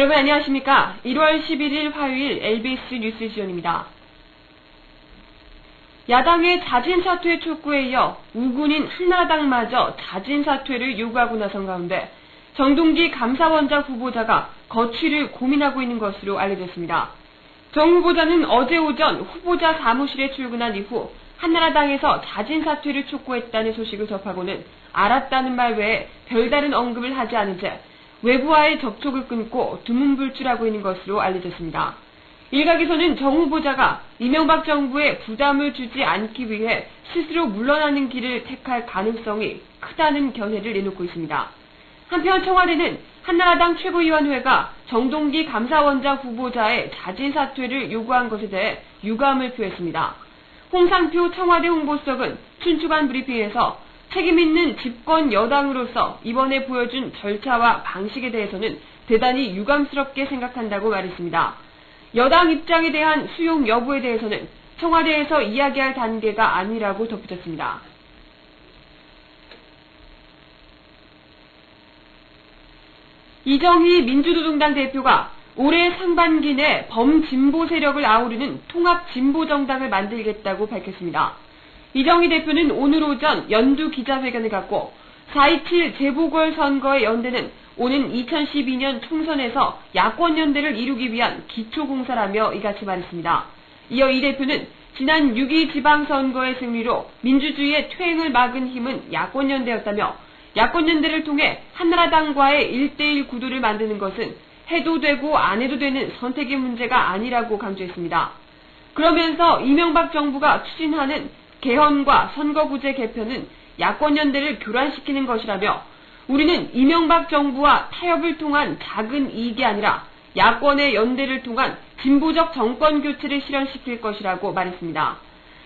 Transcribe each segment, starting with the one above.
여러분 안녕하십니까? 1월 11일 화요일 LBS 뉴스 지원입니다. 야당의 자진 사퇴 촉구에 이어 우군인 한나라당마저 자진 사퇴를 요구하고 나선 가운데 정동기 감사원장 후보자가 거취를 고민하고 있는 것으로 알려졌습니다. 정 후보자는 어제 오전 후보자 사무실에 출근한 이후 한나라당에서 자진 사퇴를 촉구했다는 소식을 접하고는 알았다는 말 외에 별다른 언급을 하지 않은 채 외부와의 접촉을 끊고 두문불출하고 있는 것으로 알려졌습니다. 일각에서는 정 후보자가 이명박 정부에 부담을 주지 않기 위해 스스로 물러나는 길을 택할 가능성이 크다는 견해를 내놓고 있습니다. 한편 청와대는 한나라당 최고위원회가 정동기 감사원장 후보자의 자진 사퇴를 요구한 것에 대해 유감을 표했습니다. 홍상표 청와대 홍보수석은 춘추관 브리핑에서 책임있는 집권 여당으로서 이번에 보여준 절차와 방식에 대해서는 대단히 유감스럽게 생각한다고 말했습니다. 여당 입장에 대한 수용 여부에 대해서는 청와대에서 이야기할 단계가 아니라고 덧붙였습니다. 이정희 민주노동당 대표가 올해 상반기 내 범진보 세력을 아우르는 통합진보정당을 만들겠다고 밝혔습니다. 이정희 대표는 오늘 오전 연두 기자회견을 갖고 4.27 재보궐선거의 연대는 오는 2012년 총선에서 야권 연대를 이루기 위한 기초공사라며 이같이 말했습니다. 이어 이 대표는 지난 6.2 지방선거의 승리로 민주주의의 퇴행을 막은 힘은 야권연대였다며 야권연대를 통해 한나라당과의 1대1 구도를 만드는 것은 해도 되고 안 해도 되는 선택의 문제가 아니라고 강조했습니다. 그러면서 이명박 정부가 추진하는 개헌과 선거구제 개편은 야권연대를 교란시키는 것이라며 우리는 이명박 정부와 타협을 통한 작은 이익이 아니라 야권의 연대를 통한 진보적 정권 교체를 실현시킬 것이라고 말했습니다.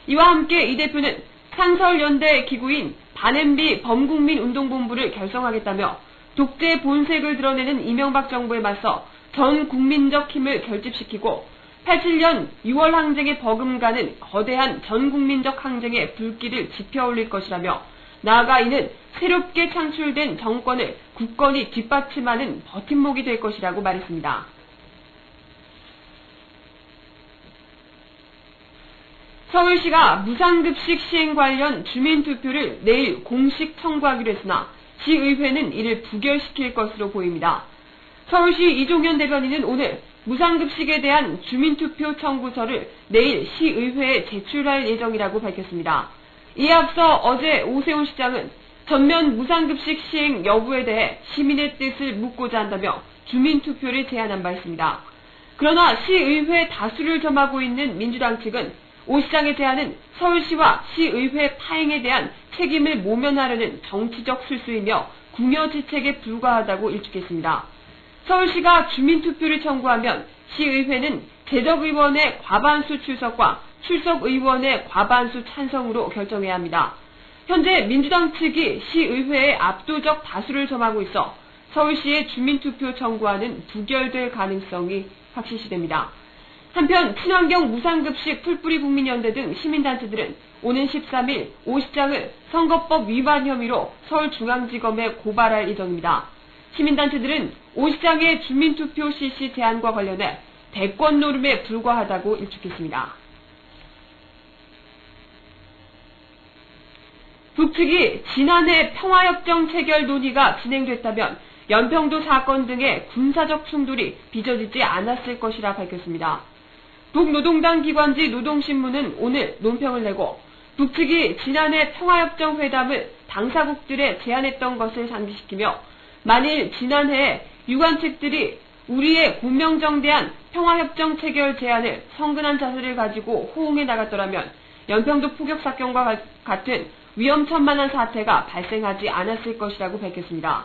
이와 함께 이 대표는 상설연대 기구인 반엠비 범국민운동본부를 결성하겠다며 독재 본색을 드러내는 이명박 정부에 맞서 전 국민적 힘을 결집시키고 87년 6월 항쟁에 버금가는 거대한 전 국민적 항쟁의 불길을 지펴올릴 것이라며 나아가 이는 새롭게 창출된 정권을 굳건히 뒷받침하는 버팀목이 될 것이라고 말했습니다. 서울시가 무상급식 시행 관련 주민투표를 내일 공식 청구하기로 했으나 시의회는 이를 부결시킬 것으로 보입니다. 서울시 이종현 대변인은 오늘 무상급식에 대한 주민투표 청구서를 내일 시의회에 제출할 예정이라고 밝혔습니다. 이에 앞서 어제 오세훈 시장은 전면 무상급식 시행 여부에 대해 시민의 뜻을 묻고자 한다며 주민투표를 제안한 바 있습니다. 그러나 시의회 다수를 점하고 있는 민주당 측은 오 시장의 제안은 서울시와 시의회 파행에 대한 책임을 모면하려는 정치적 술수이며 궁여지책에 불과하다고 일축했습니다. 서울시가 주민투표를 청구하면 시의회는 재적의원의 과반수 출석과 출석의원의 과반수 찬성으로 결정해야 합니다. 현재 민주당 측이 시의회의 압도적 다수를 점하고 있어 서울시의 주민투표 청구안은 부결될 가능성이 확실시됩니다. 한편 친환경 무상급식 풀뿌리 국민연대 등 시민단체들은 오는 13일 오 시장을 선거법 위반 혐의로 서울중앙지검에 고발할 예정입니다. 시민단체들은 오 시장의 주민투표 실시 제한과 관련해 대권 노름에 불과하다고 일축했습니다. 북측이 지난해 평화협정 체결 논의가 진행됐다면 연평도 사건 등의 군사적 충돌이 빚어지지 않았을 것이라 밝혔습니다. 북노동당 기관지 노동신문은 오늘 논평을 내고 북측이 지난해 평화협정 회담을 당사국들에 제안했던 것을 상기시키며 만일 지난해 유관 측들이 우리의 공명정대한 평화협정 체결 제안을 성근한 자세를 가지고 호응해 나갔더라면 연평도 포격 사건과 같은 위험천만한 사태가 발생하지 않았을 것이라고 밝혔습니다.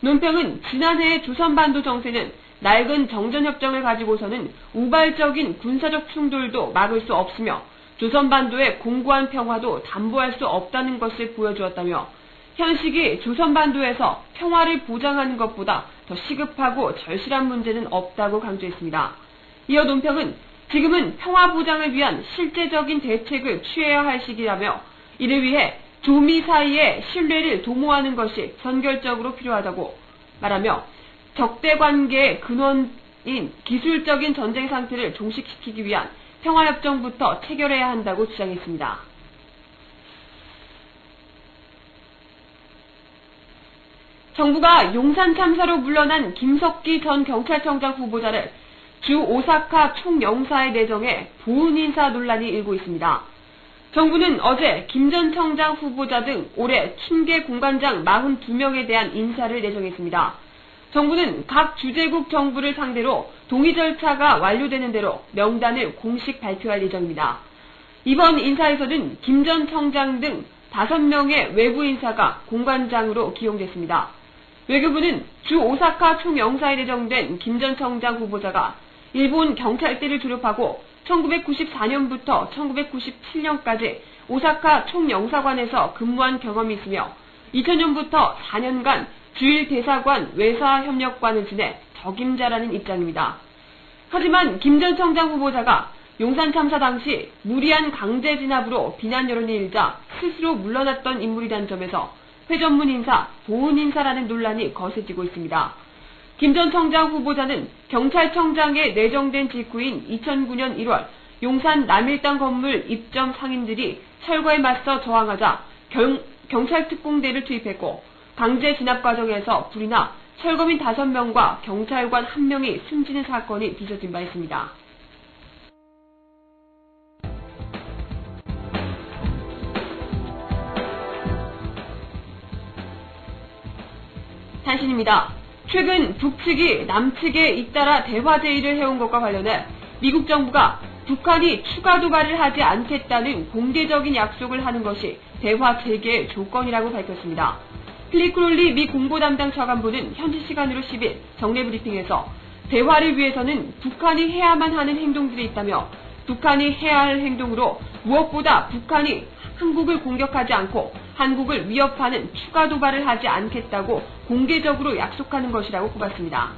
논평은 지난해 조선반도 정세는 낡은 정전협정을 가지고서는 우발적인 군사적 충돌도 막을 수 없으며 조선반도의 공고한 평화도 담보할 수 없다는 것을 보여주었다며 현 시기 조선반도에서 평화를 보장하는 것보다 더 시급하고 절실한 문제는 없다고 강조했습니다. 이어 논평은 지금은 평화 보장을 위한 실제적인 대책을 취해야 할 시기라며 이를 위해 조미 사이의 신뢰를 도모하는 것이 선결적으로 필요하다고 말하며 적대 관계의 근원인 기술적인 전쟁 상태를 종식시키기 위한 평화협정부터 체결해야 한다고 주장했습니다. 정부가 용산 참사로 물러난 김석기 전 경찰청장 후보자를 주 오사카 총영사에 내정해 보훈 인사 논란이 일고 있습니다. 정부는 어제 김 전 청장 후보자 등 올해 춘계 공관장 42명에 대한 인사를 내정했습니다. 정부는 각 주재국 정부를 상대로 동의 절차가 완료되는 대로 명단을 공식 발표할 예정입니다. 이번 인사에서는 김 전 청장 등 5명의 외부 인사가 공관장으로 기용됐습니다. 외교부는 주 오사카 총영사에 내정된 김 전 청장 후보자가 일본 경찰대를 졸업하고 1994년부터 1997년까지 오사카 총영사관에서 근무한 경험이 있으며 2000년부터 4년간 주일 대사관 외사협력관을 지내 적임자라는 입장입니다. 하지만 김 전 청장 후보자가 용산 참사 당시 무리한 강제 진압으로 비난 여론이 일자 스스로 물러났던 인물이란 점에서 회전문 인사, 보훈 인사라는 논란이 거세지고 있습니다. 김 전 청장 후보자는 경찰청장에 내정된 직후인 2009년 1월 용산 남일당 건물 입점 상인들이 철거에 맞서 저항하자 경, 경찰특공대를 투입했고 강제 진압 과정에서 불이 나 철거민 5명과 경찰관 1명이 숨지는 사건이 빚어진 바 있습니다. 단신입니다. 최근 북측이 남측에 잇따라 대화 제의를 해온 것과 관련해 미국 정부가 북한이 추가 도발을 하지 않겠다는 공개적인 약속을 하는 것이 대화 재개의 조건이라고 밝혔습니다. 클리크롤리 미 공보 담당 차관보는 현지 시간으로 10일 정례 브리핑에서 대화를 위해서는 북한이 해야만 하는 행동들이 있다며 북한이 해야 할 행동으로 무엇보다 북한이 한국을 공격하지 않고 한국을 위협하는 추가 도발을 하지 않겠다고 공개적으로 약속하는 것이라고 꼽았습니다.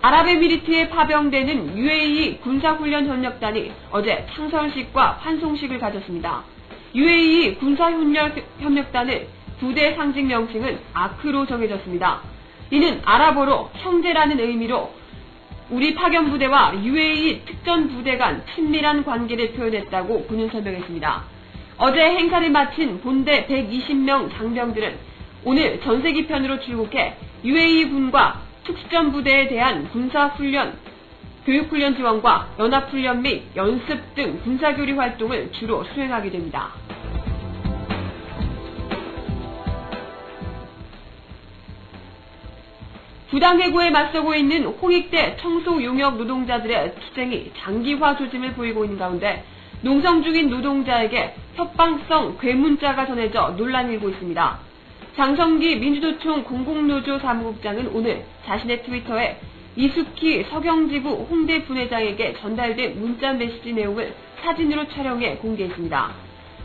아랍에미리트에 파병되는 UAE 군사훈련 협력단이 어제 창설식과 환송식을 가졌습니다. UAE 군사협력단의 부대 상징 명칭은 아크로 정해졌습니다. 이는 아랍어로 형제라는 의미로 우리 파견 부대와 UAE 특전 부대 간 친밀한 관계를 표현했다고 군은 설명했습니다. 어제 행사를 마친 본대 120명 장병들은 오늘 전세기 편으로 출국해 UAE 군과 특수전 부대에 대한 군사훈련, 교육훈련 지원과 연합훈련 및 연습 등 군사교류 활동을 주로 수행하게 됩니다. 부당 해고에 맞서고 있는 홍익대 청소 용역 노동자들의 투쟁이 장기화 조짐을 보이고 있는 가운데 농성 중인 노동자에게 협방성 괴문자가 전해져 논란이 일고 있습니다. 장성기 민주노총 공공노조 사무국장은 오늘 자신의 트위터에 이숙희 서경지구 홍대 분회장에게 전달된 문자 메시지 내용을 사진으로 촬영해 공개했습니다.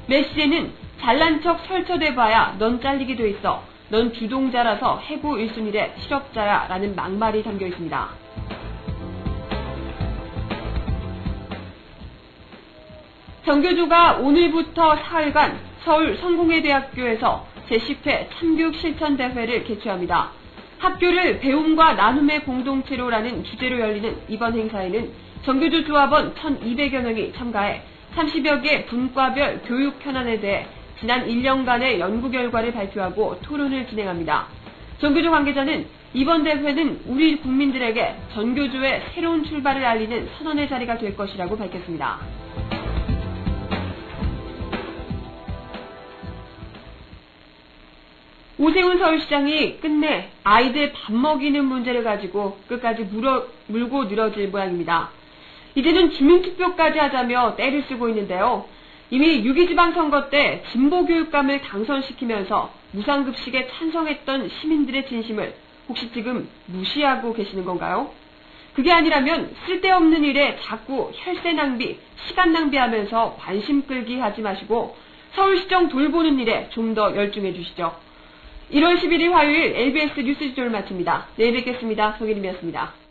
메시지에는 잘난 척 설쳐대봐야 넌 잘리게 돼 있어. 넌 주동자라서 해고 1순위의 실업자야 라는 막말이 담겨 있습니다. 정교조가 오늘부터 사흘간 서울 성공회대학교에서 제10회 참교육 실천대회를 개최합니다. 학교를 배움과 나눔의 공동체로라는 주제로 열리는 이번 행사에는 정교조 조합원 1,200여 명이 참가해 30여 개 분과별 교육 현안에 대해 지난 1년간의 연구 결과를 발표하고 토론을 진행합니다. 전교조 관계자는 이번 대회는 우리 국민들에게 전교조의 새로운 출발을 알리는 선언의 자리가 될 것이라고 밝혔습니다. 오세훈 서울시장이 끝내 아이들 밥 먹이는 문제를 가지고 끝까지 물어, 물고 늘어질 모양입니다. 이제는 주민투표까지 하자며 때를 쓰고 있는데요. 이미 6.2지방선거 때 진보교육감을 당선시키면서 무상급식에 찬성했던 시민들의 진심을 혹시 지금 무시하고 계시는 건가요? 그게 아니라면 쓸데없는 일에 자꾸 혈세 낭비, 시간 낭비하면서 관심 끌기 하지 마시고 서울시정 돌보는 일에 좀 더 열중해 주시죠. 1월 11일 화요일 LBS 뉴스 지조를 마칩니다. 내일 뵙겠습니다. 송혜림이었습니다.